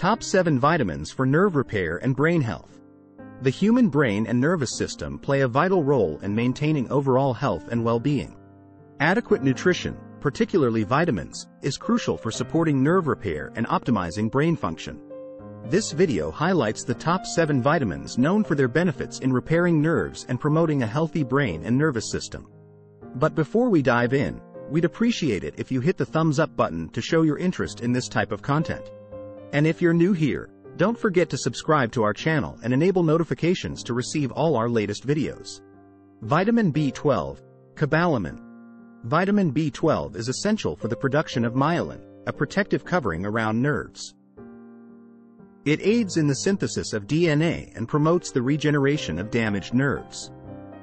Top 7 Vitamins for Nerve Repair and Brain Health. The human brain and nervous system play a vital role in maintaining overall health and well-being. Adequate nutrition, particularly vitamins, is crucial for supporting nerve repair and optimizing brain function. This video highlights the top 7 vitamins known for their benefits in repairing nerves and promoting a healthy brain and nervous system. But before we dive in, we'd appreciate it if you hit the thumbs up button to show your interest in this type of content. And if you're new here, don't forget to subscribe to our channel and enable notifications to receive all our latest videos. Vitamin B12, cobalamin. Vitamin B12 is essential for the production of myelin, a protective covering around nerves. It aids in the synthesis of DNA and promotes the regeneration of damaged nerves.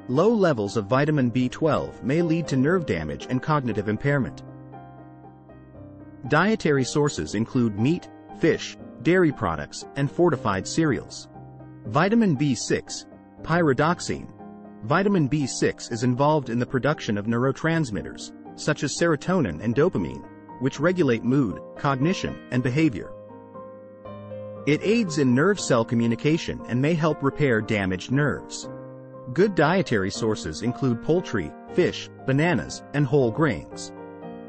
Low levels of vitamin B12 may lead to nerve damage and cognitive impairment. Dietary sources include meat, fish, dairy products, and fortified cereals. Vitamin B6, pyridoxine. Vitamin B6 is involved in the production of neurotransmitters, such as serotonin and dopamine, which regulate mood, cognition, and behavior. It aids in nerve cell communication and may help repair damaged nerves. Good dietary sources include poultry, fish, bananas, and whole grains.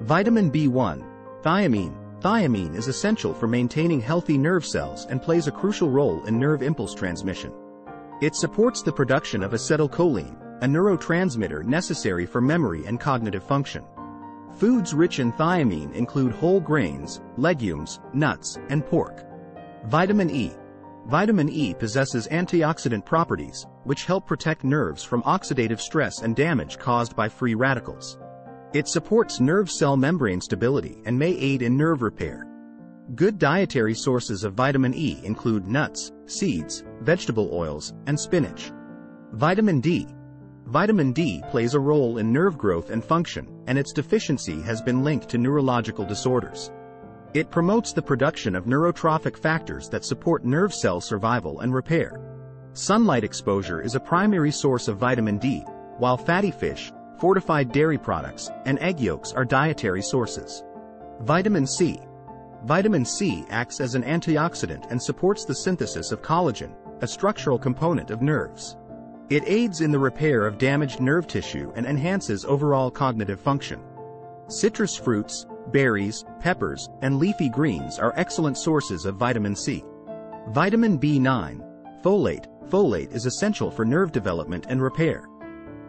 Vitamin B1, thiamine. Thiamine is essential for maintaining healthy nerve cells and plays a crucial role in nerve impulse transmission. It supports the production of acetylcholine, a neurotransmitter necessary for memory and cognitive function. Foods rich in thiamine include whole grains, legumes, nuts, and pork. Vitamin E. Vitamin E possesses antioxidant properties, which help protect nerves from oxidative stress and damage caused by free radicals. It supports nerve cell membrane stability and may aid in nerve repair. Good dietary sources of vitamin E include nuts, seeds, vegetable oils, and spinach. Vitamin D. Vitamin D plays a role in nerve growth and function, and its deficiency has been linked to neurological disorders. It promotes the production of neurotrophic factors that support nerve cell survival and repair. Sunlight exposure is a primary source of vitamin D, while fatty fish, fortified dairy products, and egg yolks are dietary sources. Vitamin C. Vitamin C acts as an antioxidant and supports the synthesis of collagen, a structural component of nerves. It aids in the repair of damaged nerve tissue and enhances overall cognitive function. Citrus fruits, berries, peppers, and leafy greens are excellent sources of vitamin C. Vitamin B9, folate, folate is essential for nerve development and repair.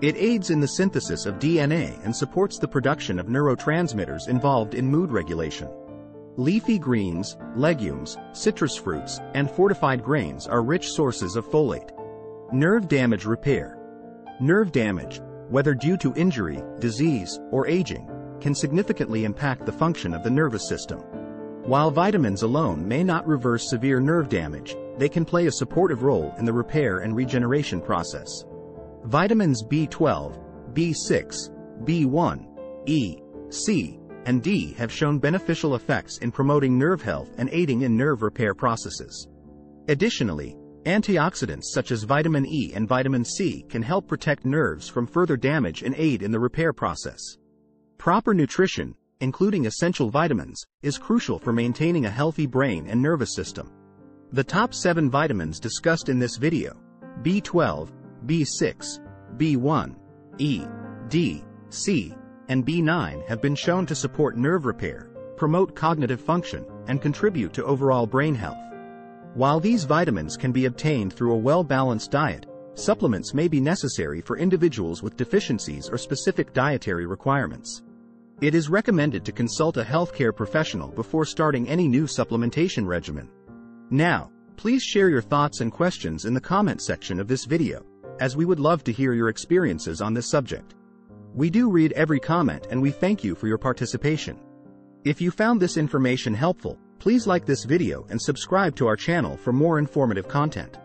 It aids in the synthesis of DNA and supports the production of neurotransmitters involved in mood regulation. Leafy greens, legumes, citrus fruits, and fortified grains are rich sources of folate. Nerve damage repair. Nerve damage, whether due to injury, disease, or aging, can significantly impact the function of the nervous system. While vitamins alone may not reverse severe nerve damage, they can play a supportive role in the repair and regeneration process. Vitamins B12, B6, B1, E, C, and D have shown beneficial effects in promoting nerve health and aiding in nerve repair processes. Additionally, antioxidants such as vitamin E and vitamin C can help protect nerves from further damage and aid in the repair process. Proper nutrition, including essential vitamins, is crucial for maintaining a healthy brain and nervous system. The top 7 vitamins discussed in this video, B12, B6, B1, E, D, C, and B9 have been shown to support nerve repair, promote cognitive function, and contribute to overall brain health. While these vitamins can be obtained through a well-balanced diet, supplements may be necessary for individuals with deficiencies or specific dietary requirements. It is recommended to consult a healthcare professional before starting any new supplementation regimen. Now, please share your thoughts and questions in the comment section of this video, as we would love to hear your experiences on this subject. We do read every comment and we thank you for your participation. If you found this information helpful, please like this video and subscribe to our channel for more informative content.